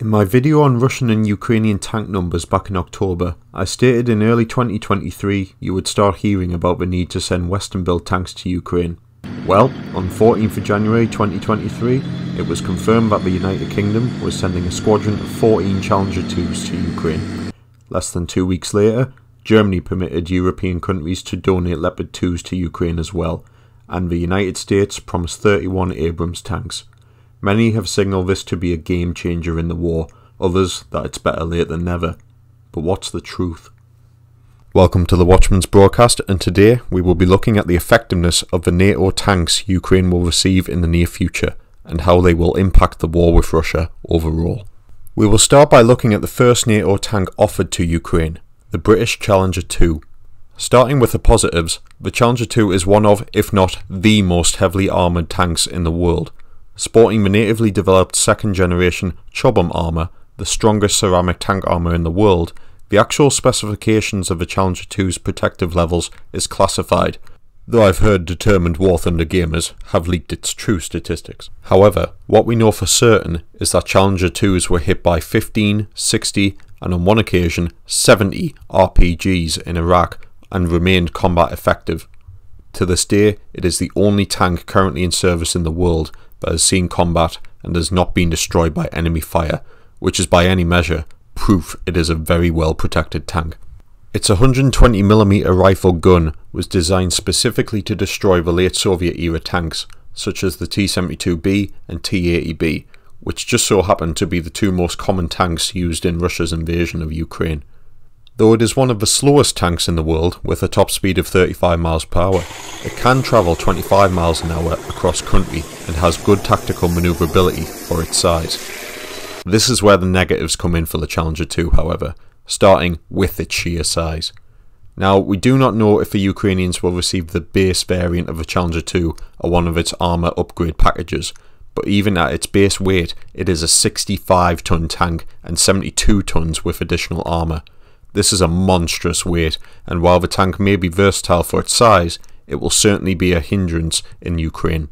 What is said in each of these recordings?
In my video on Russian and Ukrainian tank numbers back in October, I stated in early 2023 you would start hearing about the need to send Western built tanks to Ukraine. Well, on 14th of January 2023, it was confirmed that the United Kingdom was sending a squadron of 14 Challenger 2s to Ukraine. Less than two weeks later, Germany permitted European countries to donate Leopard 2s to Ukraine as well, and the United States promised 31 Abrams tanks. Many have signalled this to be a game changer in the war, others that it's better late than never. But what's the truth? Welcome to the Watchman's broadcast, and today we will be looking at the effectiveness of the NATO tanks Ukraine will receive in the near future and how they will impact the war with Russia overall. We will start by looking at the first NATO tank offered to Ukraine, the British Challenger 2. Starting with the positives, the Challenger 2 is one of, if not the most heavily armoured tanks in the world sporting the natively developed second generation Chobham armour, the strongest ceramic tank armour in the world, the actual specifications of the Challenger 2's protective levels is classified, though I've heard determined War Thunder gamers have leaked its true statistics. However, what we know for certain is that Challenger 2s were hit by 15, 60, and on one occasion 70 RPGs in Iraq and remained combat effective. To this day, it is the only tank currently in service in the world that has seen combat and has not been destroyed by enemy fire, which is by any measure proof it is a very well protected tank. Its 120mm rifle gun was designed specifically to destroy the late Soviet era tanks, such as the T-72B and T-80B, which just so happened to be the two most common tanks used in Russia's invasion of Ukraine. Though it is one of the slowest tanks in the world with a top speed of 35 miles per hour, it can travel 25 miles an hour across country and has good tactical manoeuvrability for its size. This is where the negatives come in for the Challenger 2 however, starting with its sheer size. Now, we do not know if the Ukrainians will receive the base variant of the Challenger 2 or one of its armour upgrade packages, but even at its base weight, it is a 65 ton tank and 72 tons with additional armour. This is a monstrous weight, and while the tank may be versatile for its size, it will certainly be a hindrance in Ukraine.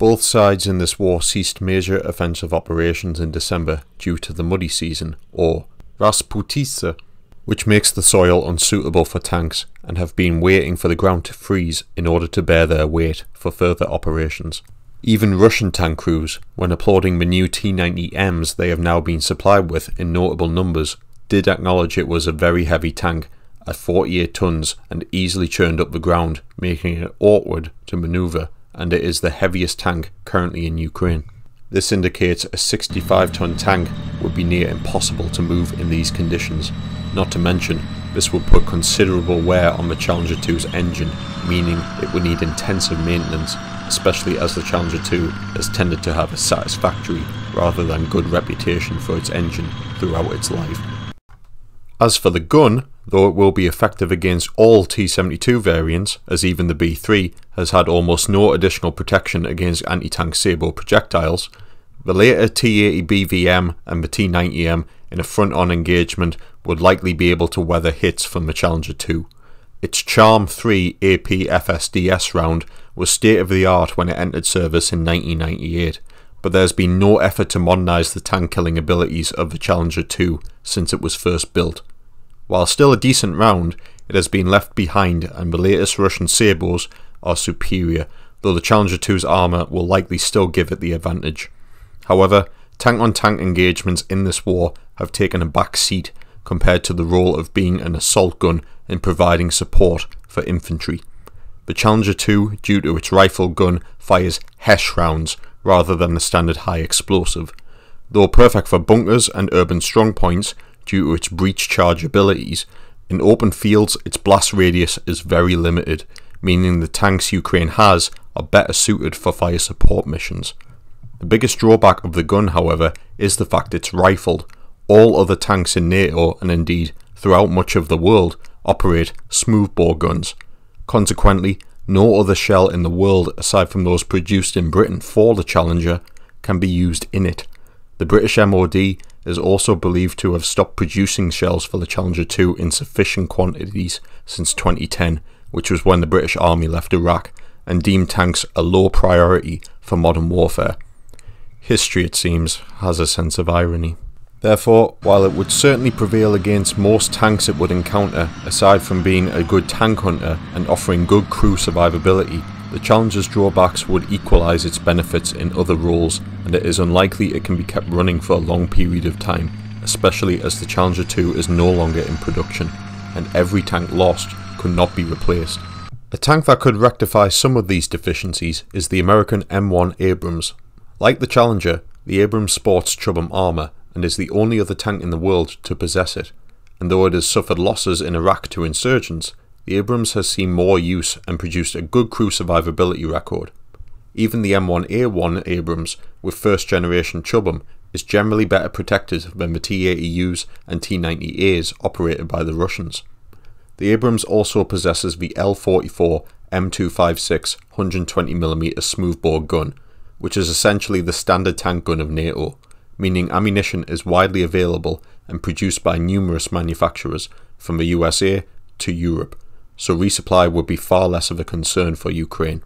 Both sides in this war ceased major offensive operations in December due to the muddy season, or Rasputitsa, which makes the soil unsuitable for tanks and have been waiting for the ground to freeze in order to bear their weight for further operations. Even Russian tank crews, when applauding the new T-90Ms they have now been supplied with in notable numbers, did acknowledge it was a very heavy tank at 48 tons and easily churned up the ground, making it awkward to manoeuvre, and it is the heaviest tank currently in Ukraine. This indicates a 65 ton tank would be near impossible to move in these conditions. Not to mention, this would put considerable wear on the Challenger 2's engine, meaning it would need intensive maintenance, especially as the Challenger 2 has tended to have a satisfactory rather than good reputation for its engine throughout its life. As for the gun, though it will be effective against all T-72 variants, as even the B-3 has had almost no additional protection against anti-tank sabot projectiles, the later T-80BVM and the T-90M in a front-on engagement would likely be able to weather hits from the Challenger 2. Its Charm 3 AP FSDS round was state-of-the-art when it entered service in 1998, but there has been no effort to modernise the tank killing abilities of the Challenger 2 since it was first built. While still a decent round, it has been left behind and the latest Russian Sabots are superior, though the Challenger 2's armour will likely still give it the advantage. However, tank-on-tank -tank engagements in this war have taken a back seat compared to the role of being an assault gun in providing support for infantry. The Challenger 2, due to its rifle gun, fires HESH rounds rather than the standard high explosive. Though perfect for bunkers and urban strongpoints, due to its breach charge abilities, in open fields its blast radius is very limited, meaning the tanks Ukraine has are better suited for fire support missions. The biggest drawback of the gun, however, is the fact it's rifled. All other tanks in NATO, and indeed throughout much of the world, operate smoothbore guns. Consequently, no other shell in the world aside from those produced in Britain for the Challenger can be used in it. The British MOD is also believed to have stopped producing shells for the Challenger 2 in sufficient quantities since 2010, which was when the British Army left Iraq, and deemed tanks a low priority for modern warfare. History, it seems, has a sense of irony. Therefore, while it would certainly prevail against most tanks it would encounter, aside from being a good tank hunter and offering good crew survivability, the Challenger's drawbacks would equalise its benefits in other roles, and it is unlikely it can be kept running for a long period of time, especially as the Challenger 2 is no longer in production, and every tank lost could not be replaced. A tank that could rectify some of these deficiencies is the American M1 Abrams. Like the Challenger, the Abrams sports Chobham armour and is the only other tank in the world to possess it, and though it has suffered losses in Iraq to insurgents, the Abrams has seen more use and produced a good crew survivability record. Even the M1A1 Abrams with first generation Chobham is generally better protected than the T-80Us and T-90As operated by the Russians. The Abrams also possesses the L-44 M256 120mm smoothbore gun, which is essentially the standard tank gun of NATO, meaning ammunition is widely available and produced by numerous manufacturers from the USA to Europe, so resupply would be far less of a concern for Ukraine.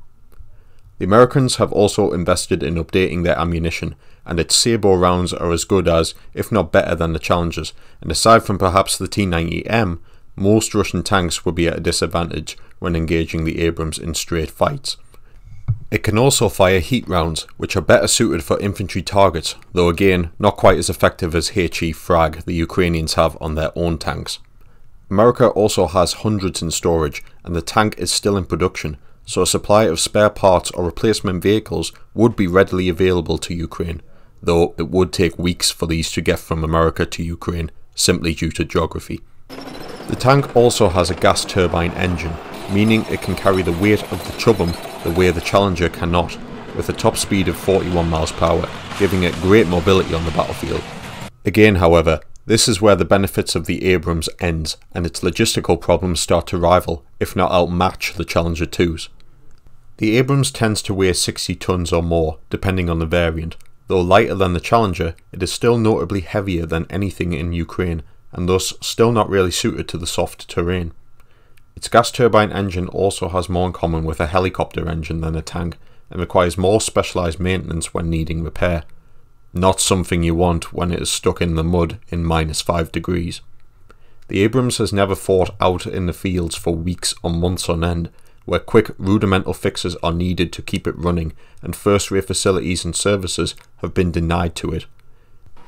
The Americans have also invested in updating their ammunition, and its Sabot rounds are as good as, if not better than the Challengers, and aside from perhaps the T-90M, most Russian tanks would be at a disadvantage when engaging the Abrams in straight fights. It can also fire HEAT rounds, which are better suited for infantry targets, though again, not quite as effective as HE frag the Ukrainians have on their own tanks. America also has hundreds in storage, and the tank is still in production, so a supply of spare parts or replacement vehicles would be readily available to Ukraine, though it would take weeks for these to get from America to Ukraine, simply due to geography. The tank also has a gas turbine engine, meaning it can carry the weight of the Chobham the way the Challenger cannot, with a top speed of 41 miles per hour, giving it great mobility on the battlefield. Again, however, this is where the benefits of the Abrams ends, and its logistical problems start to rival, if not outmatch, the Challenger 2's. The Abrams tends to weigh 60 tons or more, depending on the variant. Though lighter than the Challenger, it is still notably heavier than anything in Ukraine, and thus still not really suited to the soft terrain. Its gas turbine engine also has more in common with a helicopter engine than a tank and requires more specialised maintenance when needing repair. Not something you want when it is stuck in the mud in minus 5 degrees. The Abrams has never fought out in the fields for weeks or months on end, where quick rudimental fixes are needed to keep it running, and first rate facilities and services have been denied to it.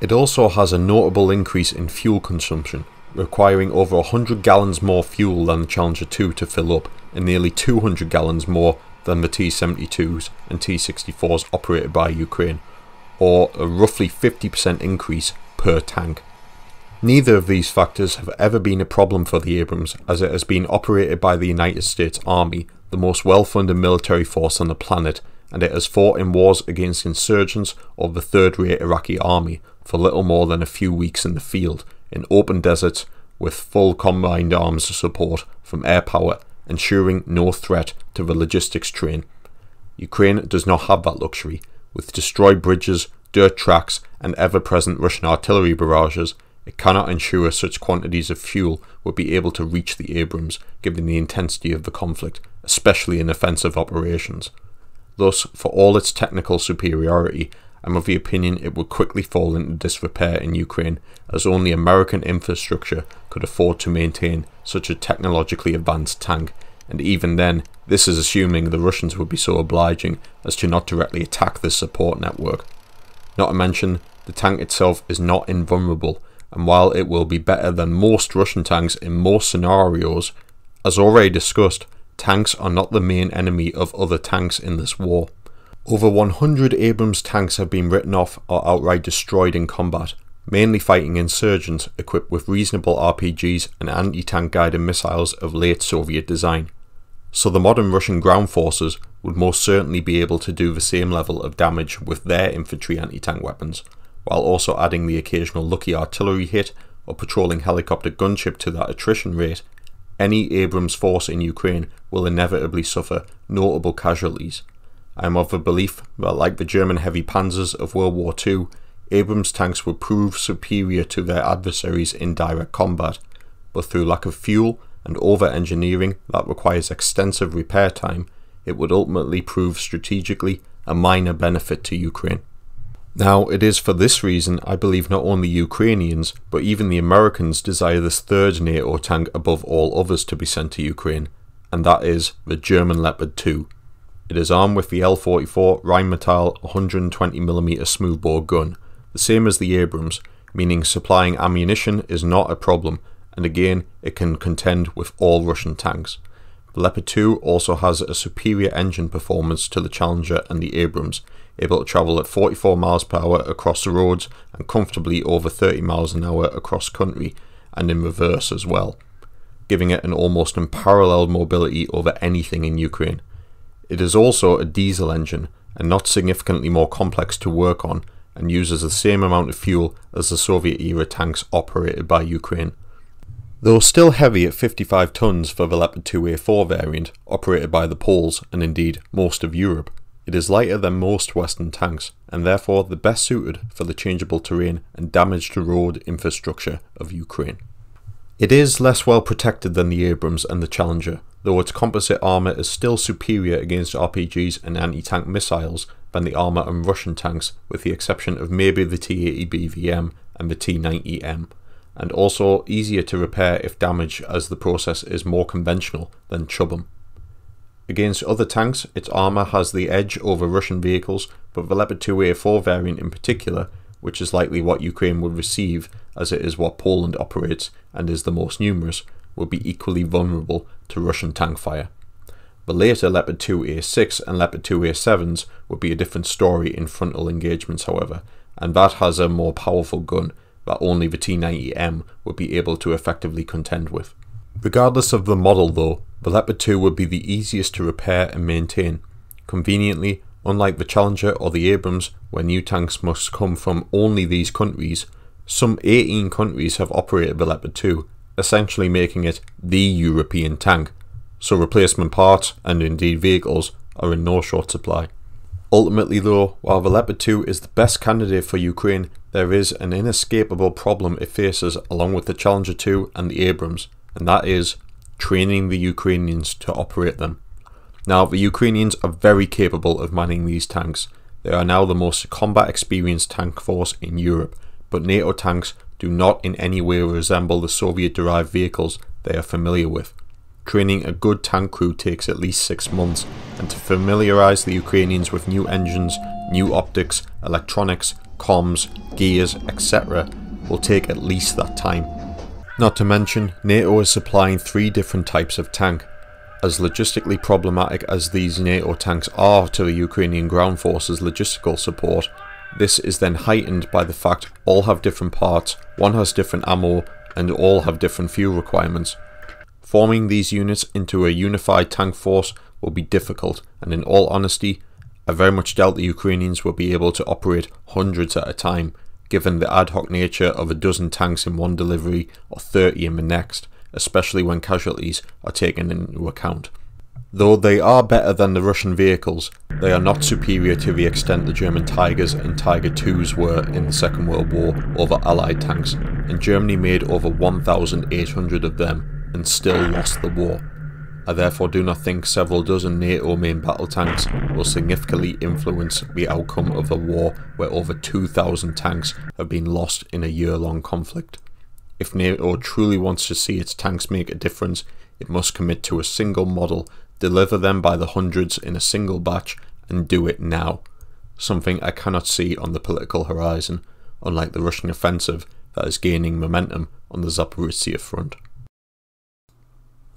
It also has a notable increase in fuel consumption, requiring over 100 gallons more fuel than the Challenger 2 to fill up, and nearly 200 gallons more than the T-72s and T-64s operated by Ukraine, or a roughly 50% increase per tank. Neither of these factors have ever been a problem for the Abrams as it has been operated by the United States Army, the most well-funded military force on the planet, and it has fought in wars against insurgents or the third-rate Iraqi army for little more than a few weeks in the field, in open deserts with full combined arms support from air power, ensuring no threat to the logistics train. Ukraine does not have that luxury. With destroyed bridges, dirt tracks, and ever present Russian artillery barrages, it cannot ensure such quantities of fuel would be able to reach the Abrams given the intensity of the conflict, especially in offensive operations. Thus, for all its technical superiority, I'm of the opinion it would quickly fall into disrepair in Ukraine as only American infrastructure could afford to maintain such a technologically advanced tank, and even then, this is assuming the Russians would be so obliging as to not directly attack this support network. Not to mention, the tank itself is not invulnerable, and while it will be better than most Russian tanks in most scenarios, as already discussed, tanks are not the main enemy of other tanks in this war. Over 100 Abrams tanks have been written off or outright destroyed in combat, mainly fighting insurgents equipped with reasonable RPGs and anti-tank guided missiles of late Soviet design. So the modern Russian ground forces would most certainly be able to do the same level of damage with their infantry anti-tank weapons, while also adding the occasional lucky artillery hit or patrolling helicopter gunship to that attrition rate, any Abrams force in Ukraine will inevitably suffer notable casualties I am of the belief that, like the German heavy panzers of World War II, Abrams tanks would prove superior to their adversaries in direct combat, but through lack of fuel and over engineering that requires extensive repair time, it would ultimately prove strategically a minor benefit to Ukraine. Now, it is for this reason I believe not only Ukrainians, but even the Americans desire this third NATO tank above all others to be sent to Ukraine, and that is the German Leopard 2. It is armed with the L44 Rheinmetall 120mm smoothbore gun, the same as the Abrams, meaning supplying ammunition is not a problem, and again, it can contend with all Russian tanks. The Leopard 2 also has a superior engine performance to the Challenger and the Abrams, able to travel at 44 miles per hour across the roads and comfortably over 30 miles an hour across country and in reverse as well, giving it an almost unparalleled mobility over anything in Ukraine. It is also a diesel engine and not significantly more complex to work on and uses the same amount of fuel as the Soviet era tanks operated by Ukraine. Though still heavy at 55 tons for the Leopard 2A4 variant, operated by the Poles and indeed most of Europe, it is lighter than most Western tanks and therefore the best suited for the changeable terrain and damaged road infrastructure of Ukraine. It is less well protected than the Abrams and the Challenger, though its composite armour is still superior against RPGs and anti-tank missiles than the armour on Russian tanks with the exception of maybe the T-80 BVM and the T-90M, and also easier to repair if damaged as the process is more conventional than Chobham. Against other tanks, its armour has the edge over Russian vehicles, but the Leopard 2A4 variant in particular, which is likely what Ukraine will receive as it is what Poland operates and is the most numerous, will be equally vulnerable to Russian tank fire. The later Leopard 2A6 and Leopard 2A7s would be a different story in frontal engagements however, and that has a more powerful gun that only the T90M would be able to effectively contend with. Regardless of the model though, the Leopard 2 would be the easiest to repair and maintain. Conveniently, unlike the Challenger or the Abrams, where new tanks must come from only these countries, some 18 countries have operated the Leopard 2, essentially making it the European tank, so replacement parts, and indeed vehicles, are in no short supply. Ultimately though, while the Leopard 2 is the best candidate for Ukraine, there is an inescapable problem it faces along with the Challenger 2 and the Abrams, and that is training the Ukrainians to operate them. Now, the Ukrainians are very capable of manning these tanks. They are now the most combat experienced tank force in Europe, but NATO tanks do not in any way resemble the Soviet derived vehicles they are familiar with. Training a good tank crew takes at least six months, and to familiarise the Ukrainians with new engines, new optics, electronics, comms, gears, etc., will take at least that time. Not to mention, NATO is supplying three different types of tank. As logistically problematic as these NATO tanks are to the Ukrainian ground forces logistical support, this is then heightened by the fact all have different parts, one has different ammo, and all have different fuel requirements. Forming these units into a unified tank force will be difficult, and in all honesty, I very much doubt the Ukrainians will be able to operate hundreds at a time, given the ad hoc nature of a dozen tanks in one delivery or 30 in the next, especially when casualties are taken into account. Though they are better than the Russian vehicles, they are not superior to the extent the German Tigers and Tiger IIs were in the Second World War over Allied tanks, and Germany made over 1,800 of them and still lost the war. I therefore do not think several dozen NATO main battle tanks will significantly influence the outcome of a war where over 2,000 tanks have been lost in a year-long conflict. If NATO truly wants to see its tanks make a difference, it must commit to a single model, deliver them by the hundreds in a single batch, and do it now. Something I cannot see on the political horizon, unlike the Russian offensive that is gaining momentum on the Zaporizhzhia front.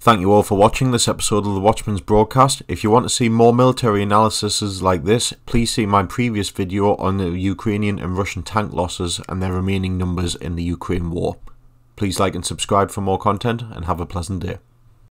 Thank you all for watching this episode of the Watchman's broadcast. If you want to see more military analyses like this, please see my previous video on the Ukrainian and Russian tank losses and their remaining numbers in the Ukraine war. Please like and subscribe for more content and have a pleasant day.